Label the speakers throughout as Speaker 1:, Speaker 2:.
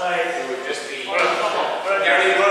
Speaker 1: off.
Speaker 2: It would just be.
Speaker 1: All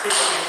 Speaker 1: Flat.
Speaker 2: Yeah.